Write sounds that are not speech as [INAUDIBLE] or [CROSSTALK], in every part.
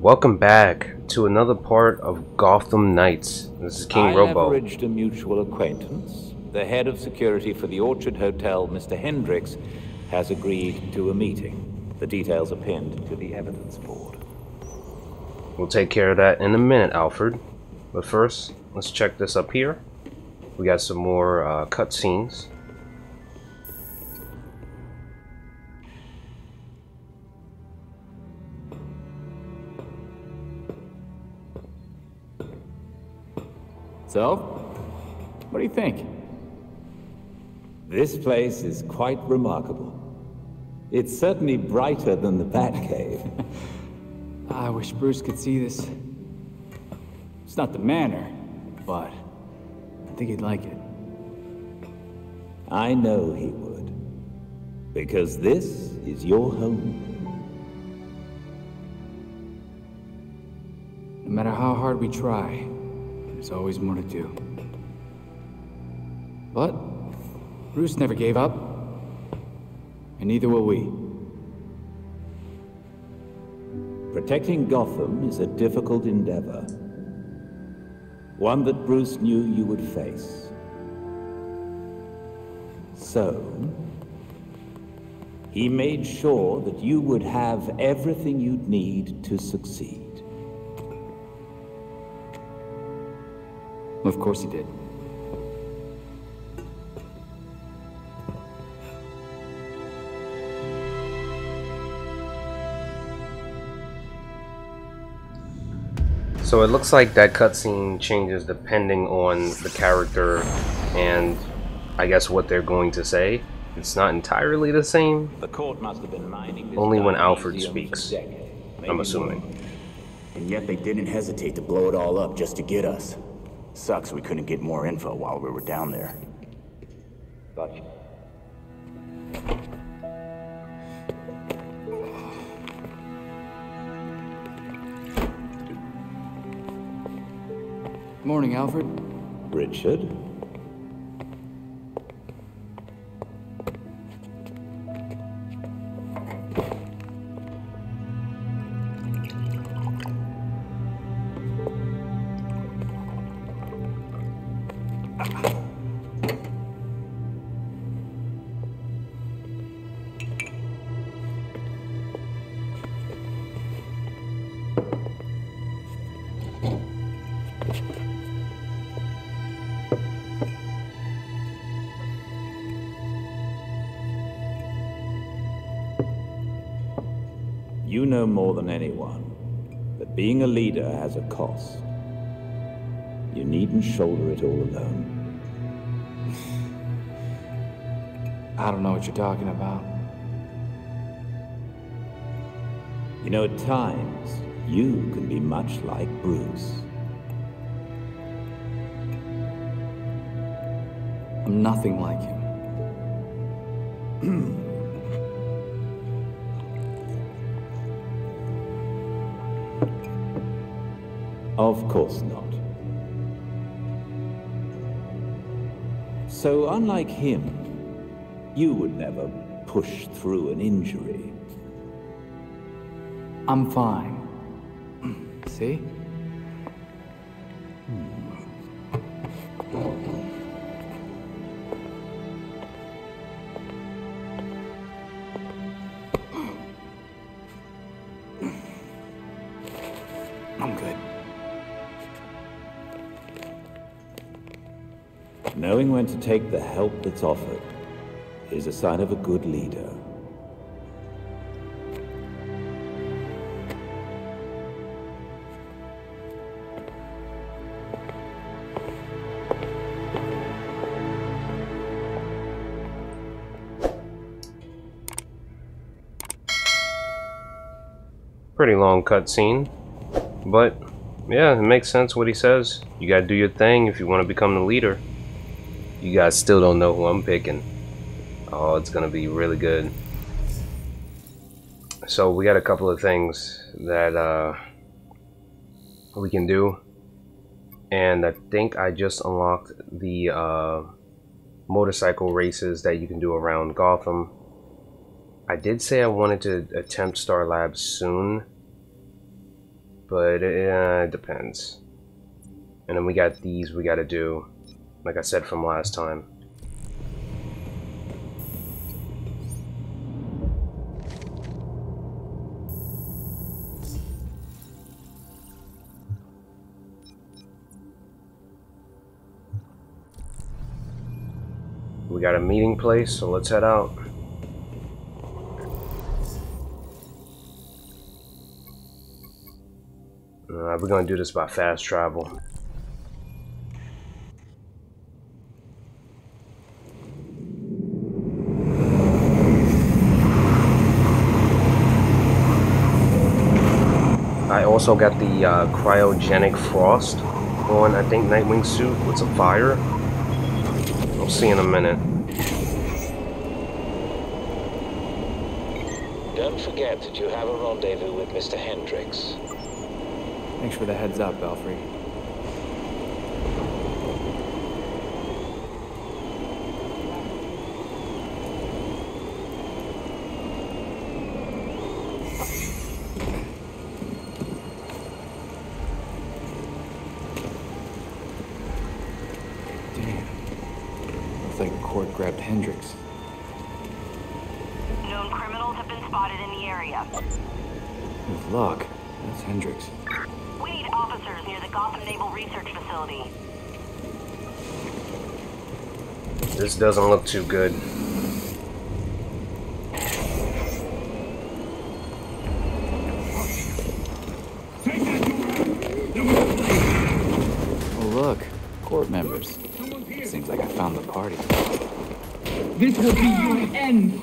Welcome back to another part of Gotham Knights. This is King I Robo. averaged a mutual acquaintance. The head of security for the Orchard Hotel, Mr. Hendricks, has agreed to a meeting. The details are pinned to the evidence board. We'll take care of that in a minute, Alfred. But first, let's check this up here. We got some more uh, cutscenes. So, what do you think? This place is quite remarkable. It's certainly brighter than the Batcave. [LAUGHS] Ah, I wish Bruce could see this. It's not the manor, but I think he'd like it. I know he would. Because this is your home. No matter how hard we try, there's always more to do. But Bruce never gave up, and neither will we. Protecting Gotham is a difficult endeavor. One that Bruce knew you would face. So, he made sure that you would have everything you'd need to succeed. Of course he did. So it looks like that cutscene changes depending on the character and I guess what they're going to say. It's not entirely the same. The court must have been mining this Only when guy Alfred speaks, I'm assuming. And yet they didn't hesitate to blow it all up just to get us. Sucks we couldn't get more info while we were down there. Gotcha. Morning, Alfred. Richard? Being a leader has a cost. You needn't shoulder it all alone. [SIGHS] I don't know what you're talking about. You know, at times, you can be much like Bruce. I'm nothing like him. Of course not. So, unlike him, you would never push through an injury. I'm fine. [CLEARS THROAT] See? When to take the help that's offered is a sign of a good leader. Pretty long cutscene. But yeah, it makes sense what he says. You gotta do your thing if you want to become the leader. You guys still don't know who I'm picking. Oh, it's gonna be really good. So we got a couple of things that uh, we can do. And I think I just unlocked the uh, motorcycle races that you can do around Gotham. I did say I wanted to attempt Star Labs soon. but uh, it depends. And then we got these we gotta do, like I said from last time. We got a meeting place, so let's head out. Uh, we're gonna do this by fast travel. I also got the uh, cryogenic frost on, I think, Nightwing suit with some fire. We'll see in a minute. Don't forget that you have a rendezvous with Mr. Hendricks. Thanks for the heads up, Belfry. This doesn't look too good. Oh, look. Court members. Seems like I found the party. This will be your end.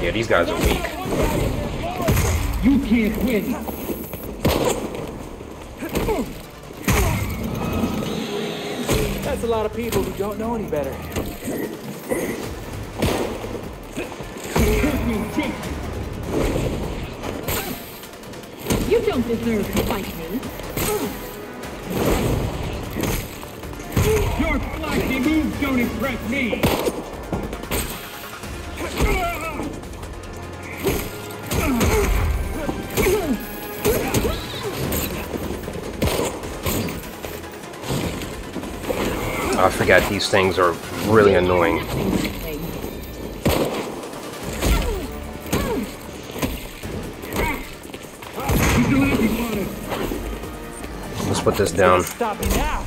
Yeah, these guys are weak. You can't win. A lot of people who don't know any better. You don't deserve to fight me. Your flashy moves don't impress me. I forgot these things are really annoying. Let's put this down. Stop now!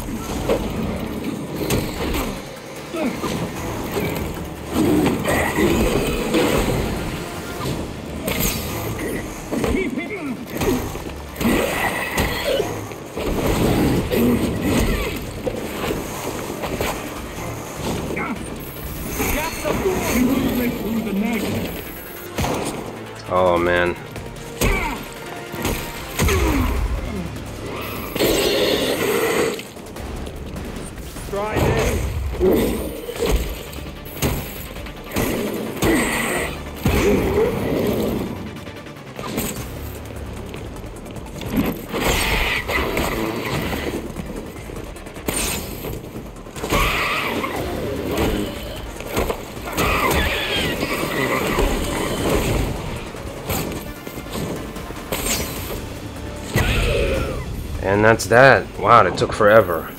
That's that. Wow, it took forever.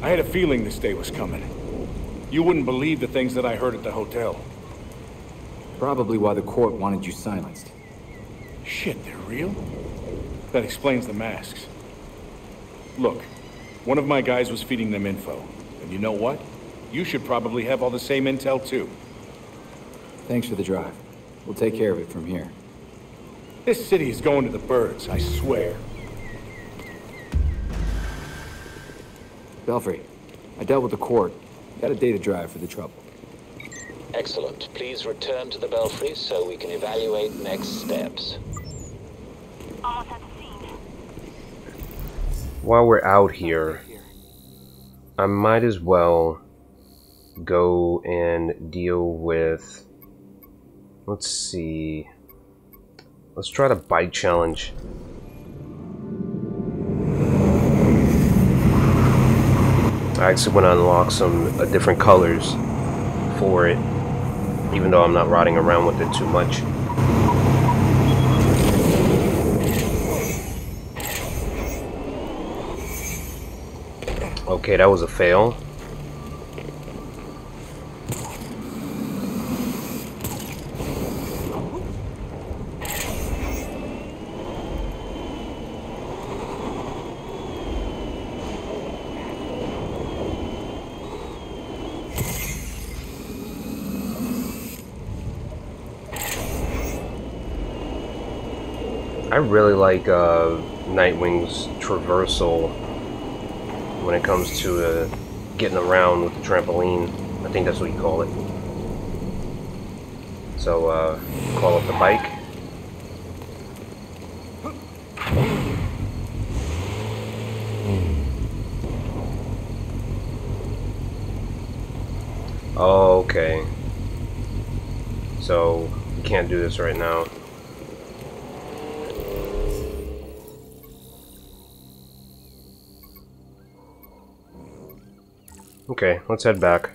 I had a feeling this day was coming. You wouldn't believe the things that I heard at the hotel. Probably why the court wanted you silenced. Shit, they're real? That explains the masks. Look, one of my guys was feeding them info. And you know what? You should probably have all the same intel too. Thanks for the drive. We'll take care of it from here. This city is going to the birds, I swear. Belfry, I dealt with the court. Got a data drive for the trouble. Excellent. Please return to the Belfry so we can evaluate next steps. Almost at the scene. While we're out here, I might as well go and deal with. Let's see. Let's try the bike challenge. I actually want to unlock some uh, different colors for it, even though I'm not riding around with it too much. Okay, that was a fail. I really like uh, Nightwing's traversal when it comes to uh, getting around with the trampoline. I think that's what you call it. So, uh, call up the bike. Okay. So, we can't do this right now. Okay, let's head back.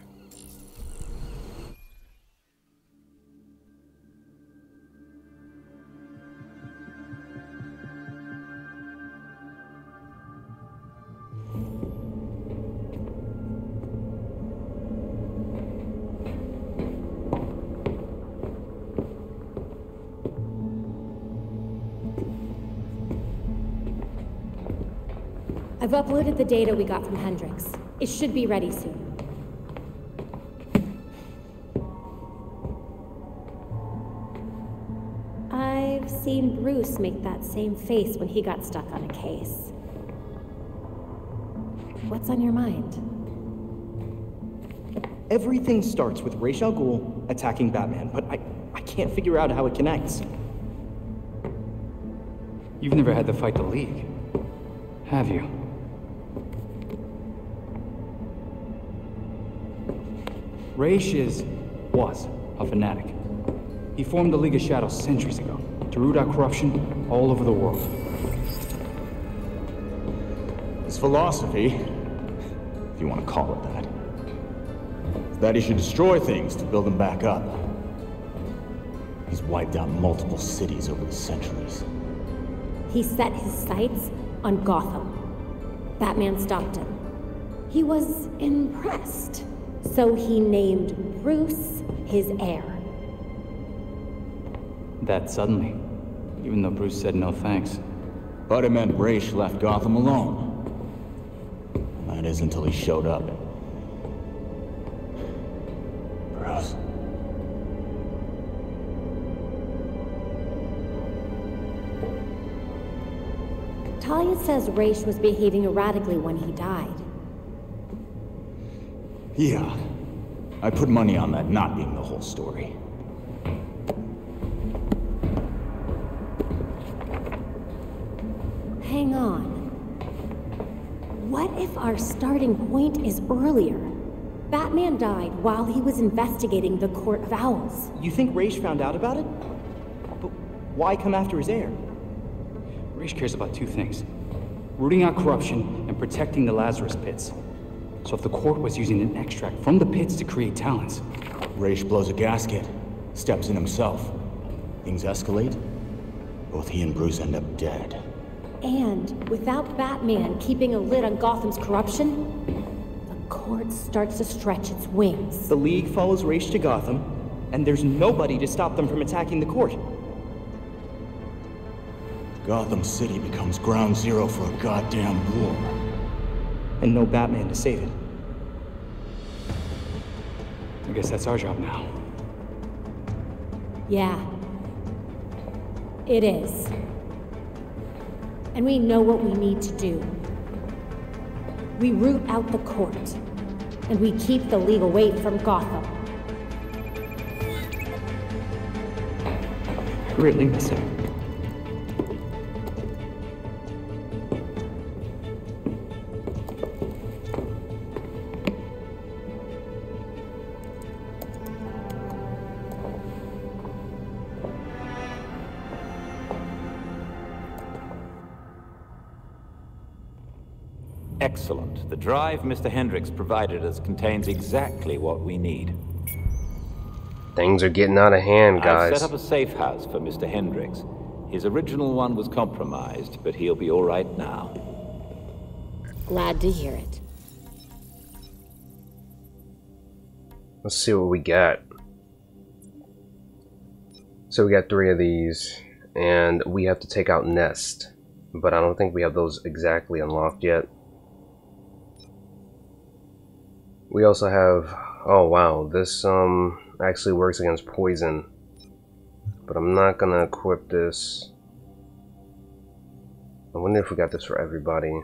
I've uploaded the data we got from Hendricks. It should be ready soon. I've seen Bruce make that same face when he got stuck on a case. What's on your mind? Everything starts with Ra's al Ghul attacking Batman, but I, I can't figure out how it connects. You've never had to fight the League, have you? Ra's is, was, a fanatic. He formed the League of Shadows centuries ago to root out corruption all over the world. His philosophy, if you want to call it that, is that he should destroy things to build them back up. He's wiped out multiple cities over the centuries. He set his sights on Gotham. Batman stopped him. He was impressed, so he named Bruce his heir. That suddenly, even though Bruce said no thanks. But it meant Ra's left Gotham alone. That is until he showed up. Bruce. Talia says Ra's was behaving erratically when he died. Yeah. I put money on that not being the whole story. Hang on. What if our starting point is earlier? Batman died while he was investigating the Court of Owls. You think Ra's found out about it? But why come after his heir? Ra's cares about two things. Rooting out corruption and protecting the Lazarus Pits. So if the court was using an extract from the pits to create Talons, Ra's blows a gasket, steps in himself. Things escalate. Both he and Bruce end up dead. And without Batman keeping a lid on Gotham's corruption, the court starts to stretch its wings. The League follows Ra's to Gotham, and there's nobody to stop them from attacking the court. Gotham City becomes ground zero for a goddamn war. And no Batman to save it. I guess that's our job now. Yeah. It is. And we know what we need to do. We root out the court, and we keep the League away from Gotham. I really miss him. Drive Mr. Hendricks provided us contains exactly what we need. Things are getting out of hand, guys. I've set up a safe house for Mr. Hendricks. His original one was compromised, but he'll be all right now. Glad to hear it. Let's see what we got. So we got three of these, and we have to take out Nest, but I don't think we have those exactly unlocked yet. We also have, oh wow, this um actually works against poison, but I'm not gonna equip this. I wonder if we got this for everybody.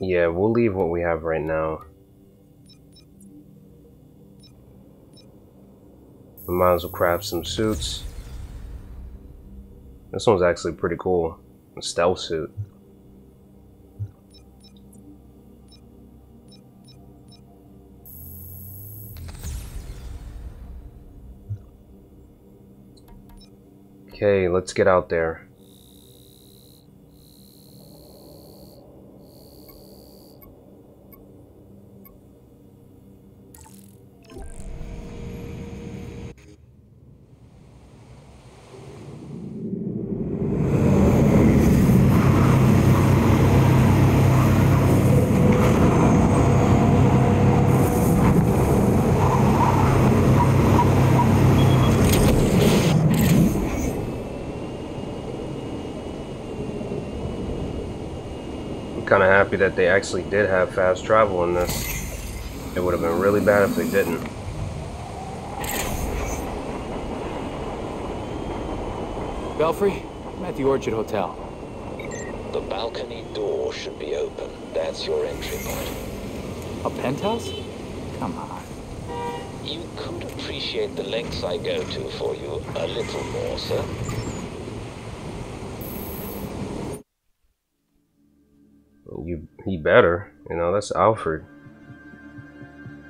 Yeah, we'll leave what we have right now. We might as well craft some suits. This one's actually pretty cool. A stealth suit. Okay, let's get out there. kind of happy that they actually did have fast travel in this. It would have been really bad if they didn't. Belfry, I'm at the Orchard Hotel. The balcony door should be open. That's your entry point. A penthouse? Come on. You could appreciate the lengths I go to for you a little more, sir. He better. You know, that's Alfred.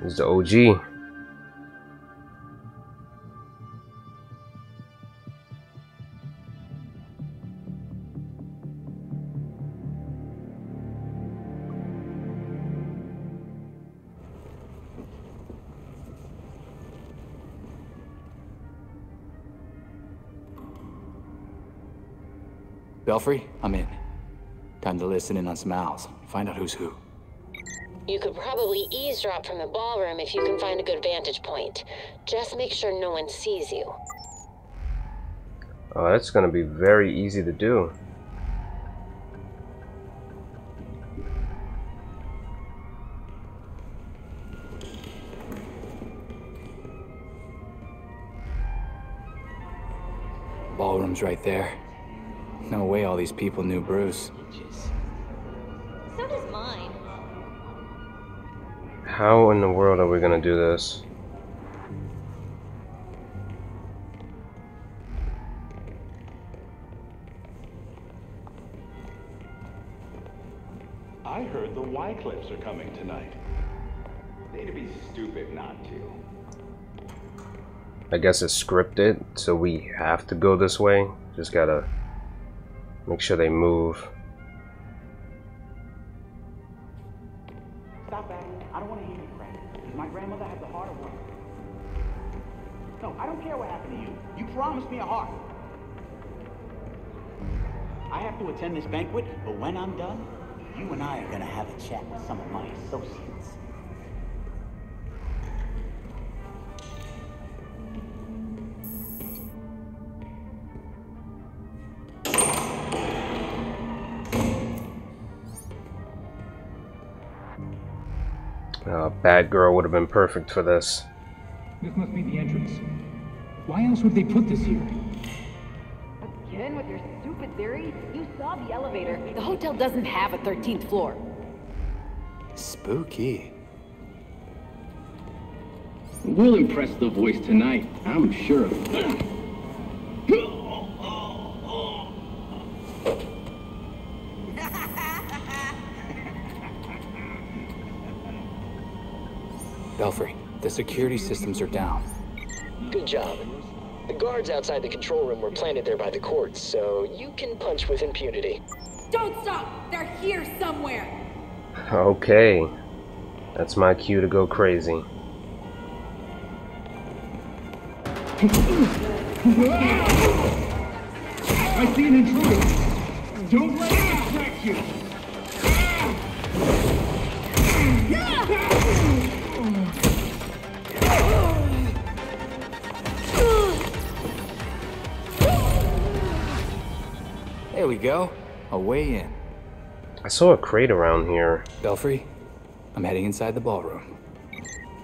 He's the OG. Belfry, I'm in. Time to listen in on some owls. Find out who's who. You could probably eavesdrop from the ballroom if you can find a good vantage point. Just make sure no one sees you. Oh, that's going to be very easy to do. Ballroom's right there. No way all these people knew Bruce. So does mine. How in the world are we going to do this? I heard the Wycliffs are coming tonight. They'd be stupid not to. I guess it's scripted, so we have to go this way. Just gotta make sure they move. Stop that. I don't want to hear you, Frank. My grandmother had the heart of one. No, I don't care what happened to you. You promised me a heart. I have to attend this banquet, but when I'm done, you and I are gonna have a chat with some of my associates. Uh, Batgirl would have been perfect for this. This must be the entrance. Why else would they put this here? Again with your stupid theory? You saw the elevator. The hotel doesn't have a 13th floor. Spooky. We'll impress the voice tonight, I'm sure of it. Security systems are down. Good job. The guards outside the control room were planted there by the courts, so you can punch with impunity. Don't stop! They're here somewhere! Okay. That's my cue to go crazy. I see an intruder. Don't let it distract you. We go. A way in. I saw a crate around here. Belfry, I'm heading inside the ballroom.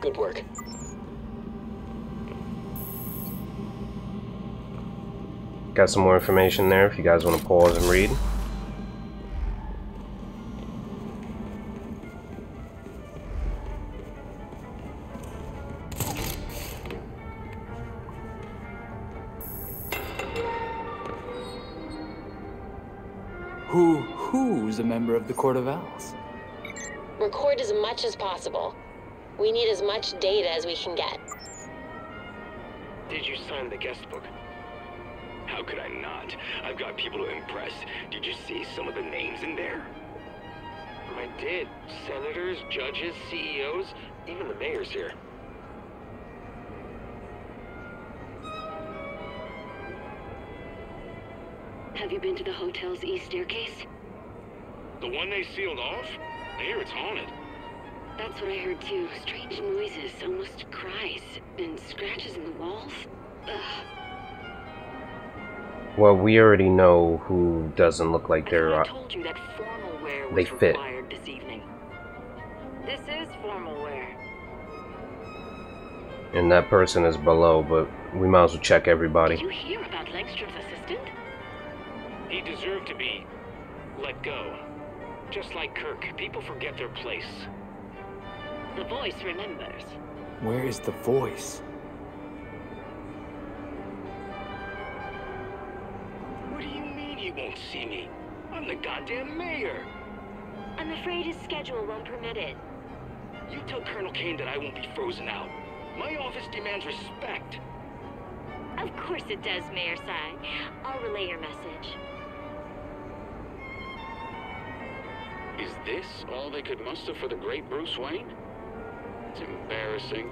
Good work. Got some more information there if you guys want to pause and read. Of the Court of Owls? Record as much as possible. We need as much data as we can get. Did you sign the guest book? How could I not? I've got people to impress. Did you see some of the names in there? I did. Senators, judges, CEOs, even the mayor's here. Have you been to the hotel's east staircase? The one they sealed off? I hear it's haunted. That's what I heard too. Strange noises, almost cries, and scratches in the walls. Ugh. Well, we already know who doesn't look like they're. I Uh, told you that formal wear was they fit. required this evening. This is formal wear. and that person is below, but we might as well check everybody. Did you hear about Langstrom's assistant? He deserved to be let go. Just like Kirk, people forget their place. The voice remembers. Where is the voice? What do you mean he won't see me? I'm the goddamn mayor. I'm afraid his schedule won't permit it. You tell Colonel Kane that I won't be frozen out. My office demands respect. Of course it does, Mayor Sai. I'll relay your message. Is this all they could muster for the great Bruce Wayne? It's embarrassing.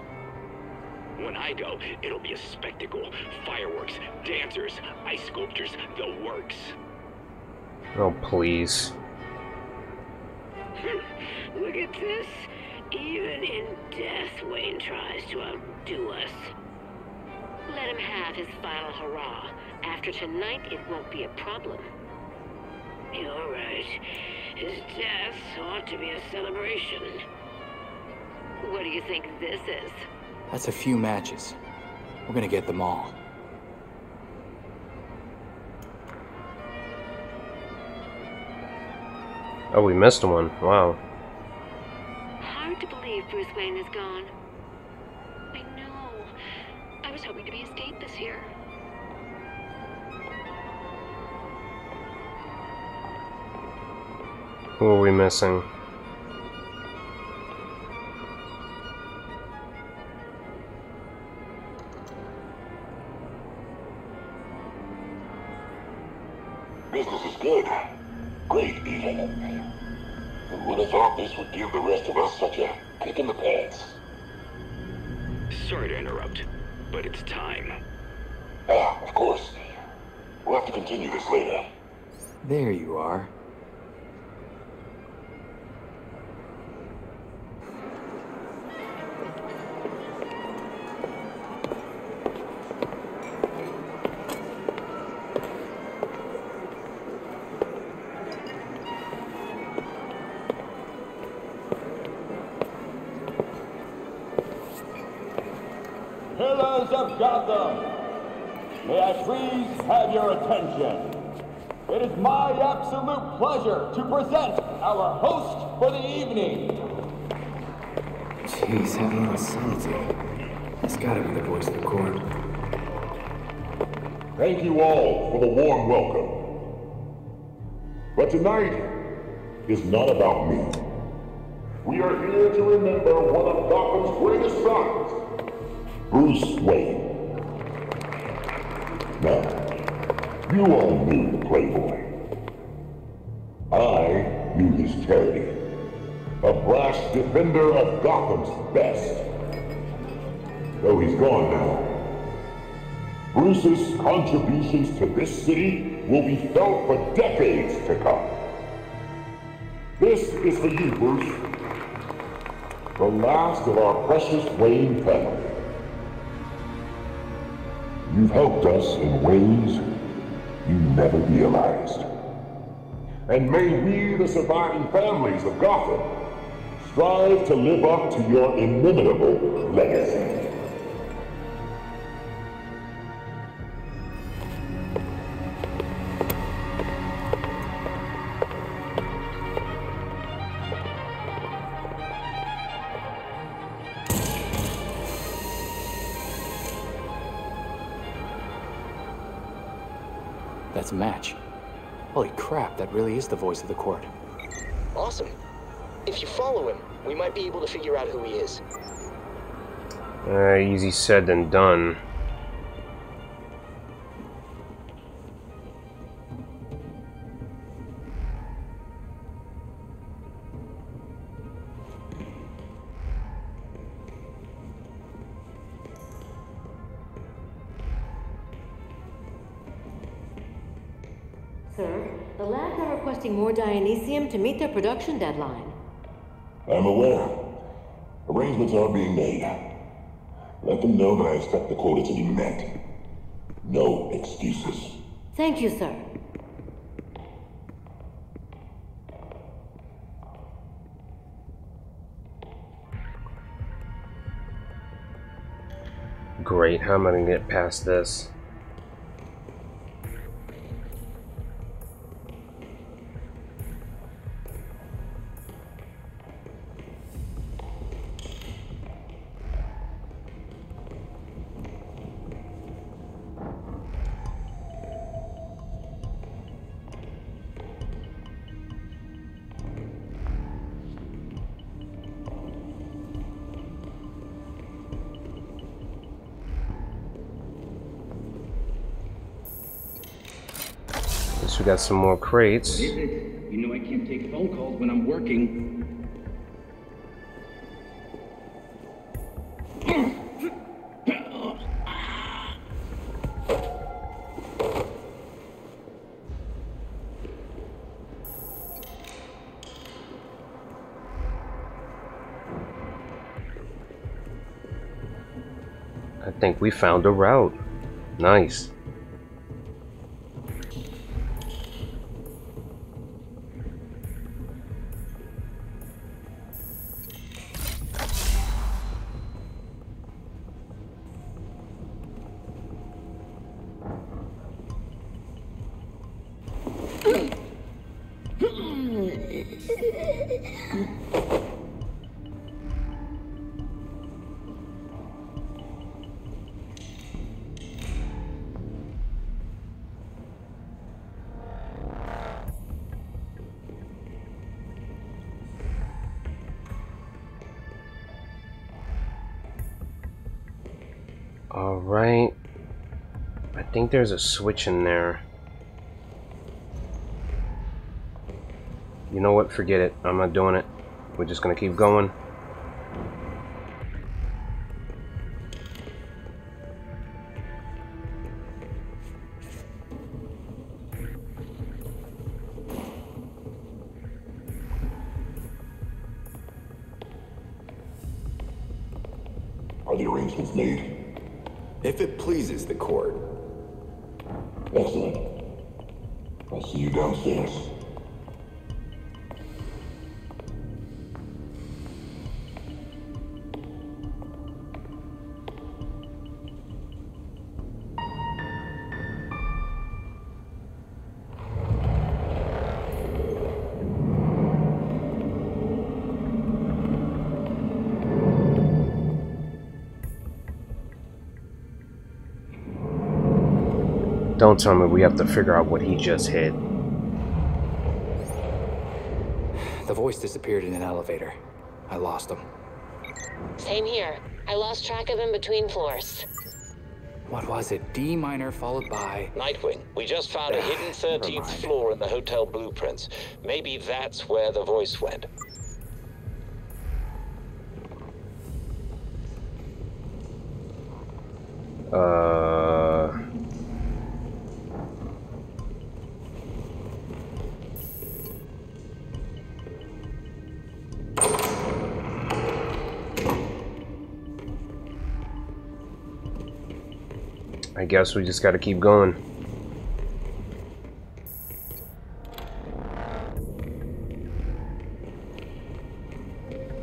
When I go, it'll be a spectacle. Fireworks, dancers, ice sculptures, the works. Oh, please. [LAUGHS] Look at this. Even in death, Wayne tries to outdo us. Let him have his final hurrah. After tonight, it won't be a problem. You're right. His death ought to be a celebration. What do you think this is? That's a few matches. We're gonna get them all. Oh, we missed one. Wow. Hard to believe Bruce Wayne is gone. I know. I was hoping to be his date this year. Who are we missing? Business is good. Great, even. Who would have thought this would give the rest of us such a kick in the pants? Sorry to interrupt, but it's time. Ah, of course. We'll have to continue this later. There you are. Pillars of Gotham, may I please have your attention? It is my absolute pleasure to present our host for the evening. Jeez, having a little subtlety. That's gotta be the voice of the court. Thank you all for the warm welcome. But tonight is not about me. We are here to remember one of Gotham's greatest sons, Bruce Wayne. Now, you all knew the Playboy. I knew his charity. A brash defender of Gotham's best. Though he's gone now, Bruce's contributions to this city will be felt for decades to come. This is for you, Bruce. The last of our precious Wayne family. You've helped us in ways you never realized. And may we, the surviving families of Gotham, strive to live up to your inimitable legacy. That's a match. Holy crap, that really is the voice of the court. Awesome. If you follow him, we might be able to figure out who he is. Uh, easy said than done. To meet their production deadline. I'm aware. Arrangements are being made. Let them know that I expect the quota to be met. No excuses. Thank you, sir. Great, how am I gonna get past this? Got some more crates. What is it? You know I can't take phone calls when I'm working. I think we found a route. Nice. There's a switch in there. You know what? Forget it. I'm not doing it. We're just gonna keep going. Don't tell me we have to figure out what he just hit. The voice disappeared in an elevator. I lost him. Same here. I lost track of him between floors. What was it? D minor followed by. Nightwing, we just found a hidden ah, 13th floor in the hotel blueprints. Maybe that's where the voice went. Guess we just gotta keep going.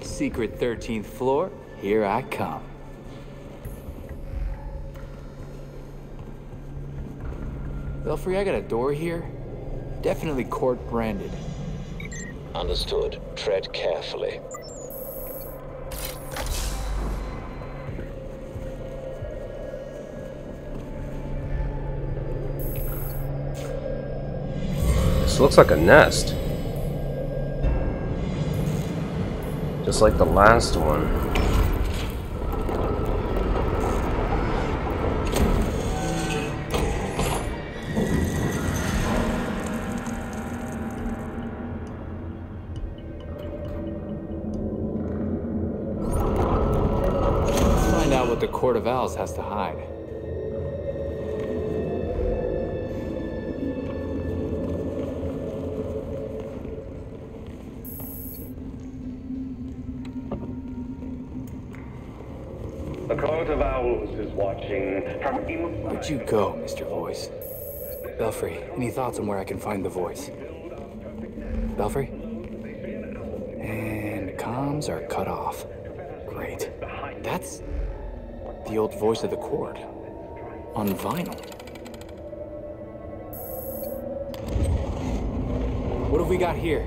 Secret 13th floor, here I come. Belfry, I got a door here. Definitely court branded. Understood. Tread carefully. This looks like a nest. Just like the last one. Find out what the Court of Owls has to hide. Watching from Where'd you go, Mr. Voice? Belfry, any thoughts on where I can find the voice? Belfry? And comms are cut off. Great. That's the old voice of the court. On vinyl. What have we got here?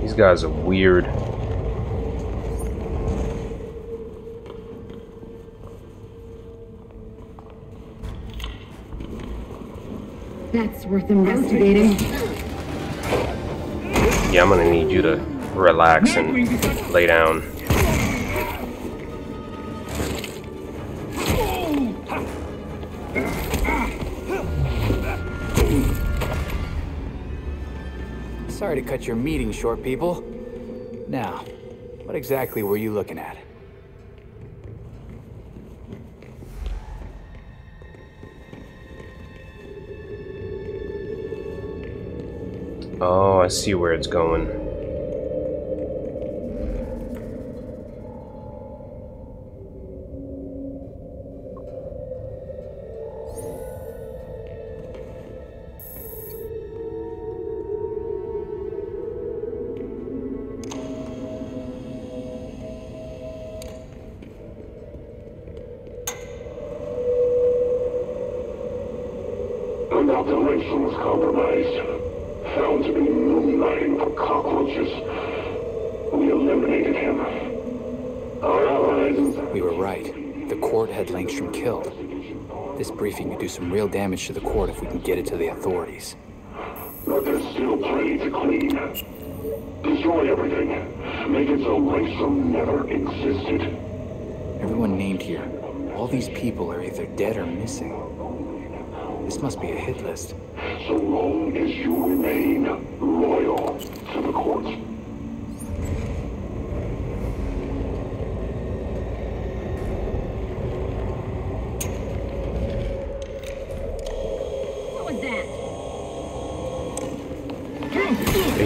These guys are weird. That's worth investigating. Yeah, I'm gonna need you to relax and lay down. Sorry to cut your meeting short, people. Now, what exactly were you looking at? Oh, I see where it's going. Damage to the court if we can get it to the authorities. But there's still plenty to clean. Destroy everything. Make it so never existed. Everyone named here, all these people are either dead or missing. This must be a hit list. So long as you remain loyal to the court. What was that?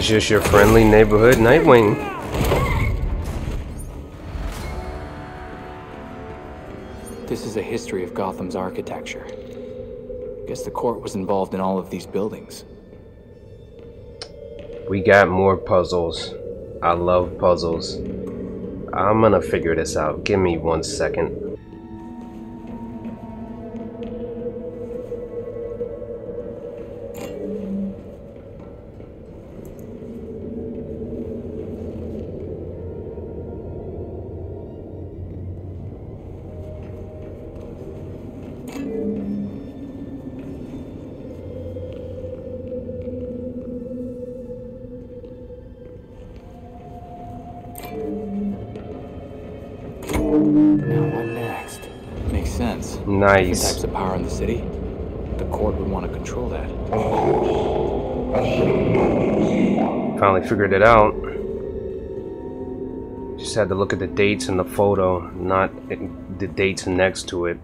It's just your friendly neighborhood Nightwing. This is a history of Gotham's architecture. Guess the court was involved in all of these buildings. We got more puzzles. I love puzzles. I'm gonna figure this out. Give me one second. Nice. Different types of power in the city. The court would want to control that. Finally figured it out. Just had to look at the dates in the photo, not the dates next to it.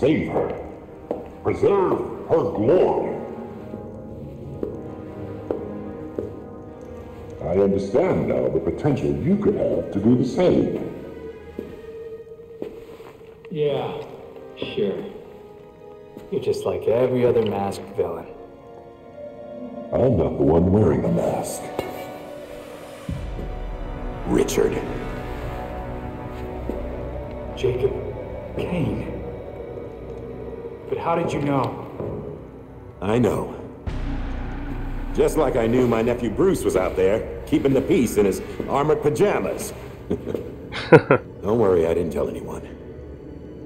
Save her. Preserve her glory. I understand now the potential you could have to do the same. Yeah, sure. You're just like every other masked villain. I'm not the one wearing the mask. Richard. Jacob Kane. But how did you know? I know. Just like I knew my nephew Bruce was out there, keeping the peace in his armored pajamas. [LAUGHS] Don't worry, I didn't tell anyone.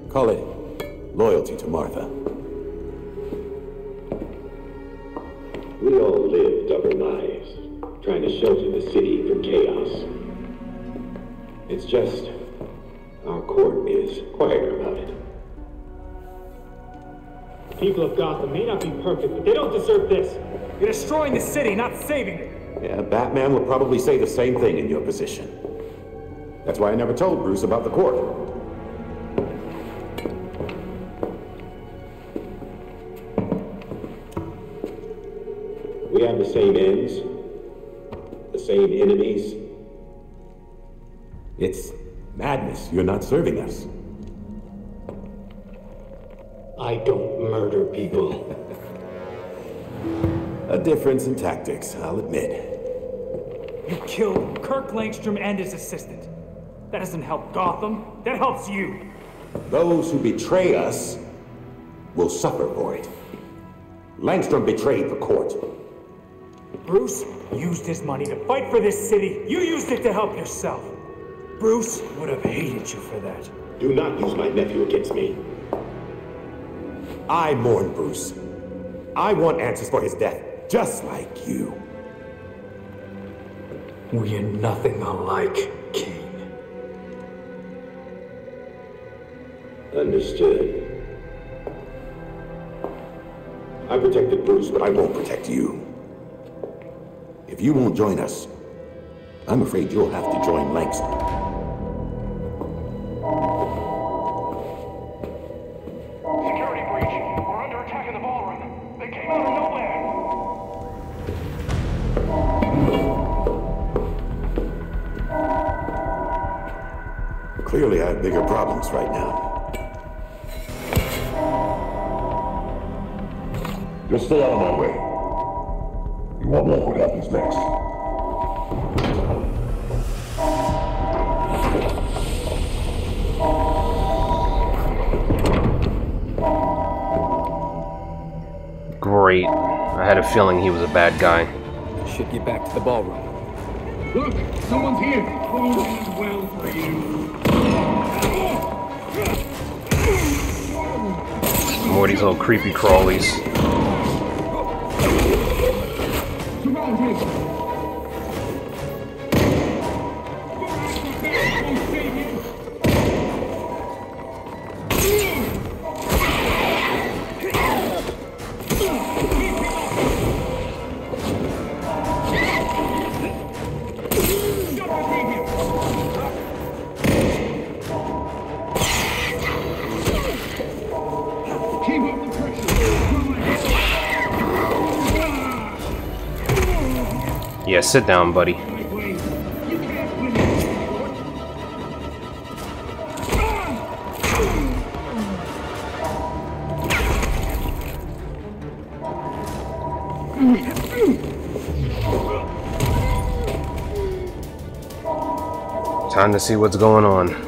Call it loyalty to Martha. We all lived our lives, trying to shelter the city from chaos. It's just, our court is quieter about it. People of Gotham may not be perfect, but they don't deserve this. You're destroying the city, not saving it. Yeah, Batman would probably say the same thing in your position. That's why I never told Bruce about the court. We have the same ends, the same enemies. It's madness. You're not serving us. I don't murder people. A difference in tactics, I'll admit. You killed Kirk Langstrom and his assistant. That doesn't help Gotham. That helps you. Those who betray us will suffer for it. Langstrom betrayed the court. Bruce used his money to fight for this city. You used it to help yourself. Bruce would have hated you for that. Do not use my nephew against me. I mourn Bruce. I want answers for his death, just like you. We are nothing alike, King. Understood. I protected Bruce, but I won't protect you. If you won't join us, I'm afraid you'll have to join Langstrom. Bigger problems right now. Just stay out of my way. You won't know what happens next. Great. I had a feeling he was a bad guy. Should get back to the ballroom. Look, someone's here. More of these little creepy crawlies. Yeah, sit down, buddy. Time to see what's going on.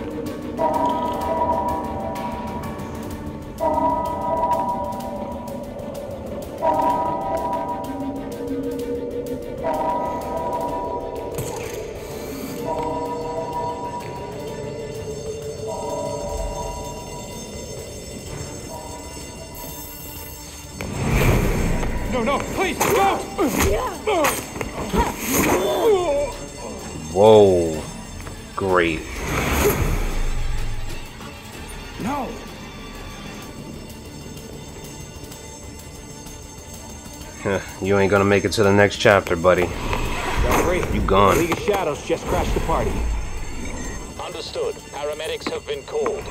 Ain't gonna make it to the next chapter, buddy. You gone. League of Shadows just crashed the party. Understood. Paramedics have been called.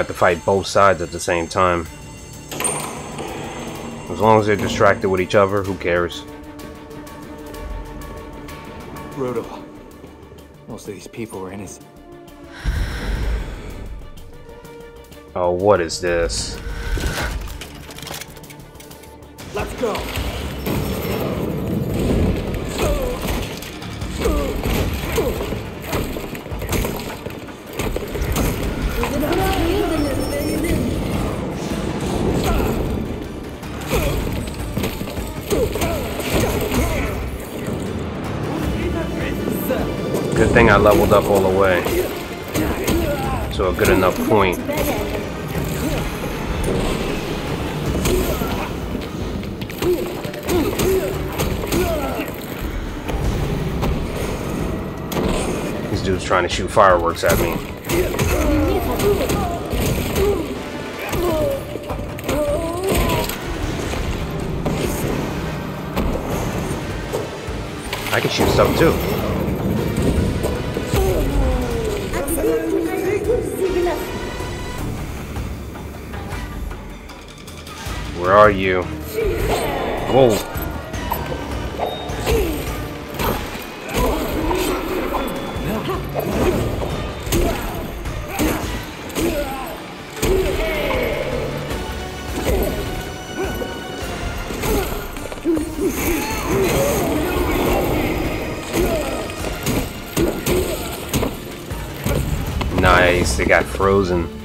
Have to fight both sides at the same time. As long as they're distracted with each other, who cares? Brutal. Most of these people were innocent. Oh, what is this? Let's go! Thing I leveled up all the way. To a good enough point. These dudes trying to shoot fireworks at me. I can shoot stuff too. Where are you? Whoa. Nice, they got frozen.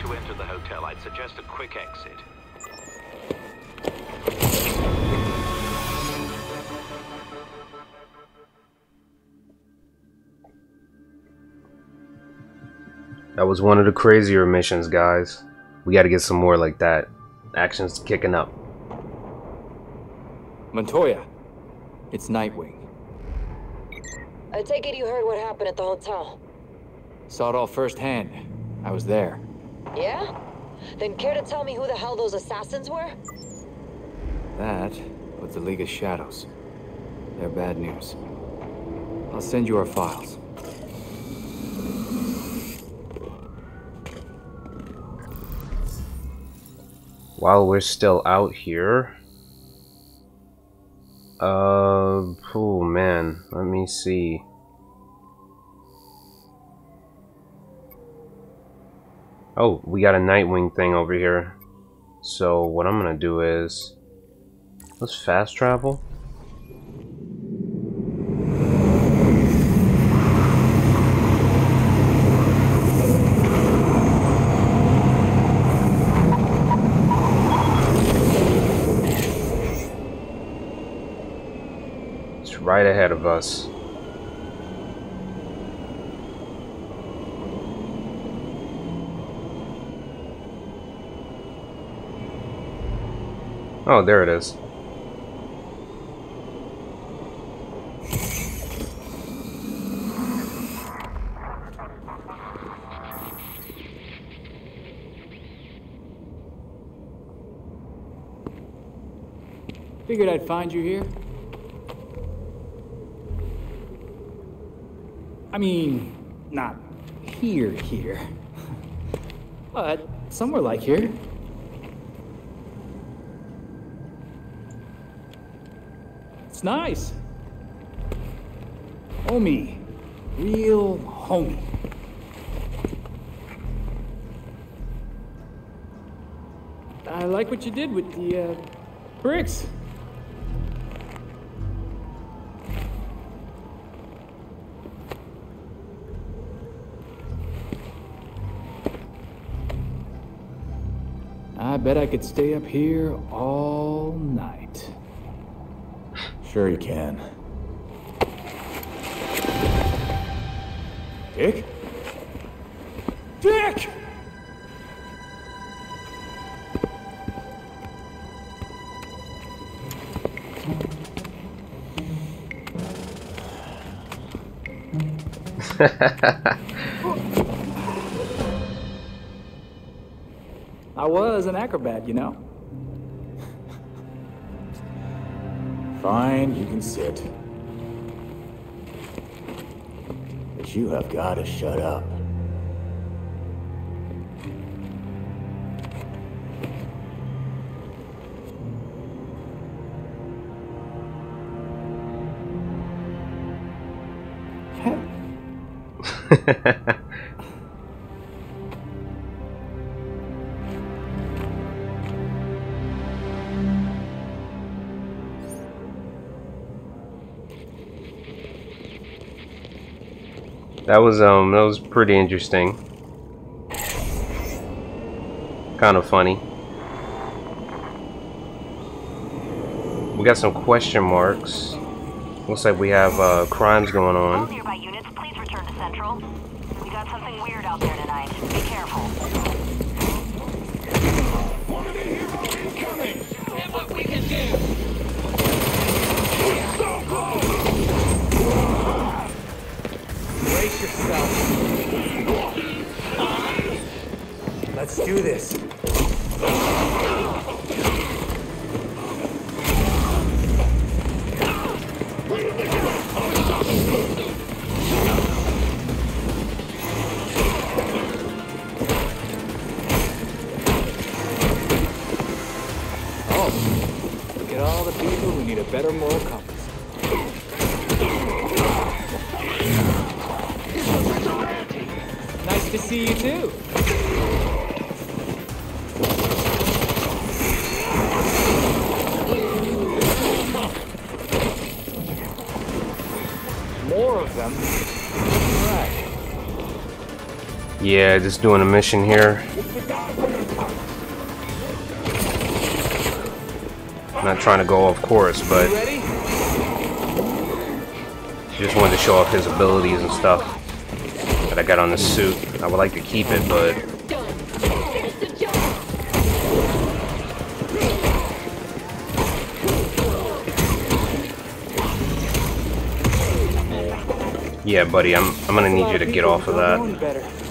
To enter the hotel. I'd suggest a quick exit. That was one of the crazier missions, guys. We gotta get some more like that. Action's kicking up. Montoya, it's Nightwing. I take it you heard what happened at the hotel. Saw it all firsthand. I was there. Yeah? Then care to tell me who the hell those assassins were? That was the League of Shadows. They're bad news. I'll send you our files. While we're still out here. Uh, oh man, let me see. Oh, we got a Nightwing thing over here. So what I'm gonna do is, let's fast travel. It's right ahead of us. Oh, there it is. Figured I'd find you here. I mean, not here, here. [LAUGHS] Uh, somewhere like here. It's nice. Homie. Real homie. I like what you did with the, uh, bricks. I bet I could stay up here all night. Sure you can. Dick? Dick! [LAUGHS] I was an acrobat, you know. Fine, you can sit. But you have got to shut up. [LAUGHS] That was um that was pretty interesting. Kind of funny. We got some question marks. Looks like we have uh, crimes going on. Do this. Oh, look at all the people who need a better moral Yeah, just doing a mission here. Not trying to go off course, but just wanted to show off his abilities and stuff that I got on this suit. I would like to keep it, but yeah, buddy, I'm I'm gonna need you to get off of that.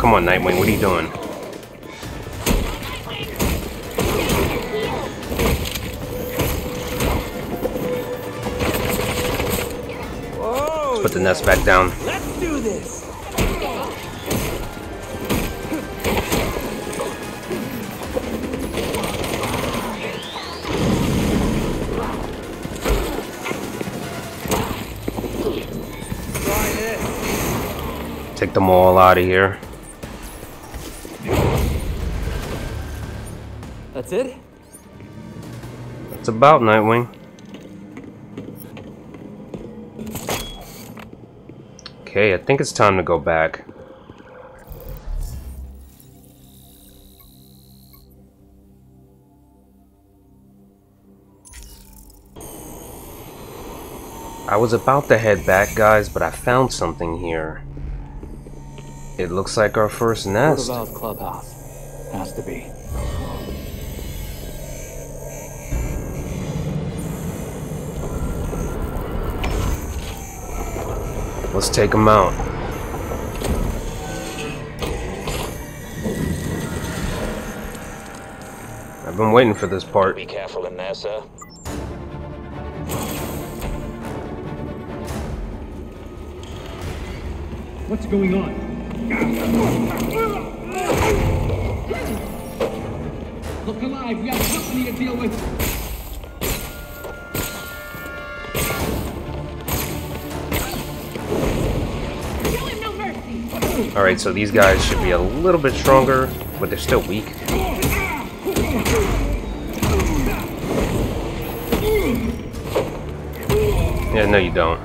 Come on, Nightwing, what are you doing? Let's put the nest back down. Let's do this. This. Take them all out of here. About Nightwing. Okay, I think it's time to go back. I was about to head back, guys, but I found something here. It looks like our first nest. Porterville's clubhouse. Has to be. Let's take them out. I've been waiting for this part. Be careful in there, sir. What's going on? Look alive, we have company to deal with. Alright, so these guys should be a little bit stronger, but they're still weak. Yeah, no you don't.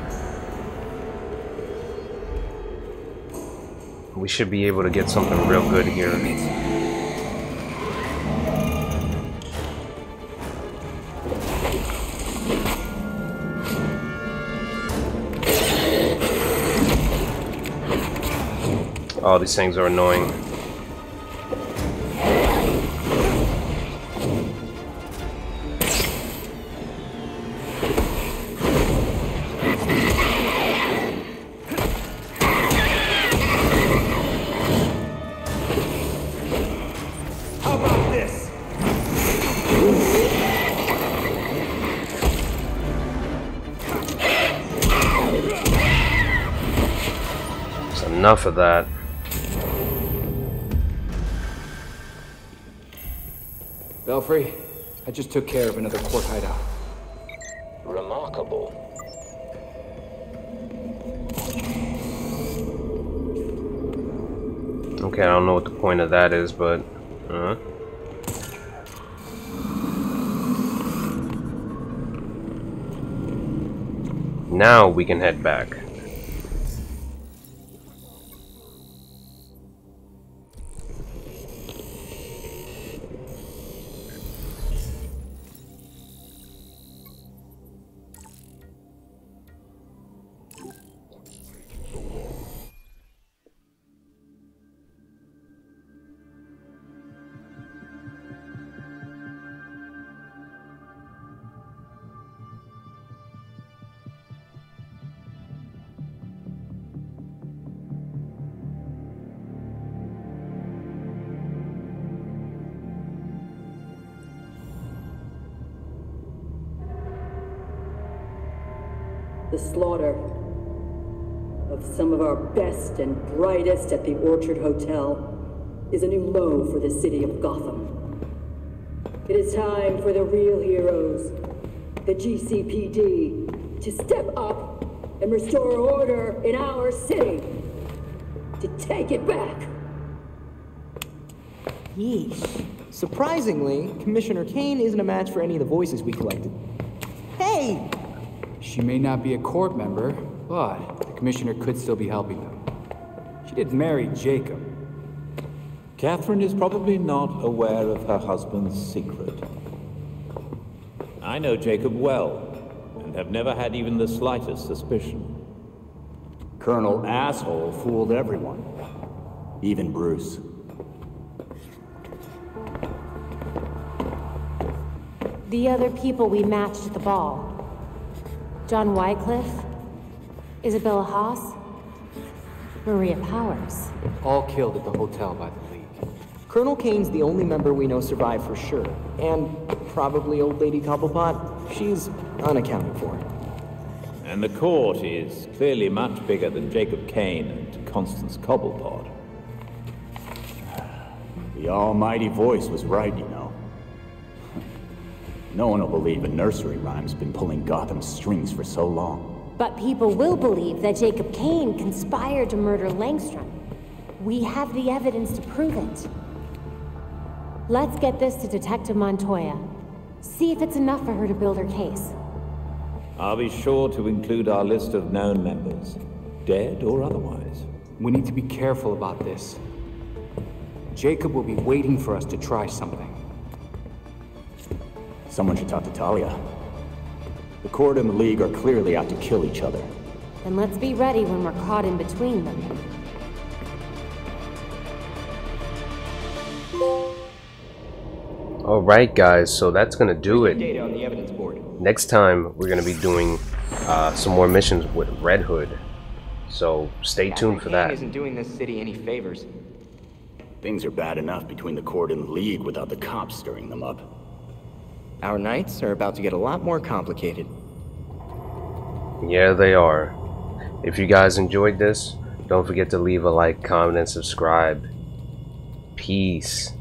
We should be able to get something real good here. Oh, these things are annoying. How about this? It's enough of that. Belfry, I just took care of another court hideout. Remarkable. Okay, I don't know what the point of that is, but... Uh. Now we can head back. Best and brightest at the Orchard Hotel is a new low for the city of Gotham. It is time for the real heroes, the GCPD, to step up and restore order in our city. To take it back. Yeesh. Surprisingly, Commissioner Kane isn't a match for any of the voices we collected. Hey! She may not be a court member, but the commissioner could still be helping them. She did marry Jacob. Catherine is probably not aware of her husband's secret. I know Jacob well, and have never had even the slightest suspicion. Colonel Asshole fooled everyone. Even Bruce. The other people we matched at the ball. John Wycliffe, Isabella Haas, Maria Powers. All killed at the hotel by the League. Colonel Kane's the only member we know survived for sure. And probably Old Lady Cobblepot. She's unaccounted for. And the court is clearly much bigger than Jacob Kane and Constance Cobblepot. The almighty voice was right, you know. [LAUGHS] No one will believe a nursery rhyme's been pulling Gotham's strings for so long. But people will believe that Jacob Kane conspired to murder Langstrom. We have the evidence to prove it. Let's get this to Detective Montoya. See if it's enough for her to build her case. I'll be sure to include our list of known members, dead or otherwise. We need to be careful about this. Jacob will be waiting for us to try something. Someone should talk to Talia. The Court and the League are clearly out to kill each other. Then let's be ready when we're caught in between them. Alright guys, so that's gonna do it. Data on the evidence board. Next time, we're gonna be doing uh, some more missions with Red Hood. So stay tuned for Kane that. isn't doing this city any favors. Things are bad enough between the Court and the League without the cops stirring them up. Our nights are about to get a lot more complicated. Yeah, they are. If you guys enjoyed this, Don't forget to leave a like, comment, and subscribe. Peace.